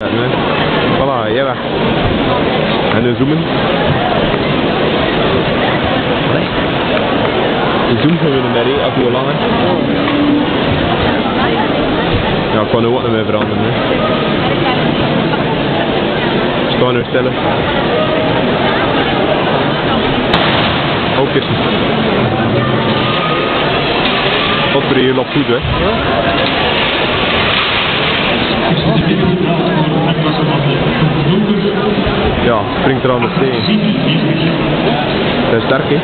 Voilà, jij weg. En nu zoomen. De zoom gaan we er mee, als we langer. Ja, ik kan nu ook niet meer veranderen. Hè. Ik sta nu stiller. Ook eens. Wat er hier loopt goed, hè? Springt er aan de steen. Dat is sterk, hè?